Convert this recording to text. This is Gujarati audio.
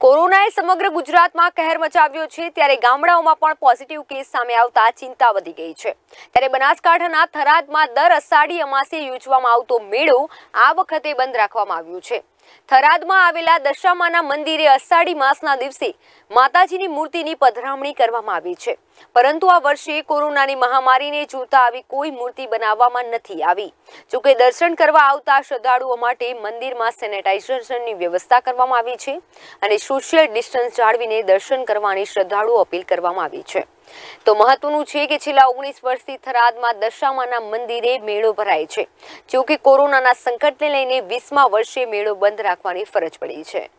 કોરોનાએ સમગ્ર ગુજરાતમાં કહેર મચાવ્યો છે, ત્યારે ગામડાઓમાં પણ પોઝિટિવ કેસ સામે આવતા ચિંતા વધી ગઈ છે. ત્યારે બનાસકાંઠાના થરાદમાં દર અષાઢી અમાસે યોજવામાં આવતો મેળો આ વખતે બંધ રાખવામાં આવ્યો છે. થરાદમાં આવેલા દશામાના મંદિરે અષાઢી માસના દિવસે માતાજીની મૂર્તિની પધરામણી કરવામાં આવી છે. પરંતુ આ વર્ષે કોરોનાની મહામારીને જોતા આવી કોઈ મૂર્તિ બનાવવામાં નથી આવી. જોકે દર્શન કરવા આવતા શ્રદ્ધાળુઓ માટે મંદિરમાં સેનેટાઇઝેશનની વ્યવસ્થા કરવામાં આવી છે અને સોશિયલ ડિસ્ટન્સ જાળવીને દર્શન કરવાની શ્રદ્ધાળુઓ અપીલ કરવામાં આવી છે. તો મહત્વનું છે કે છેલ્લા ઓગણીસ વર્ષથી થરાદમાં દશામાના મંદિરે મેળો ભરાય છે. જો કે કોરોનાના સંકટને લઈને વીસમા વર્ષે મેળો બંધ રાખવાની ફરજ પડી છે.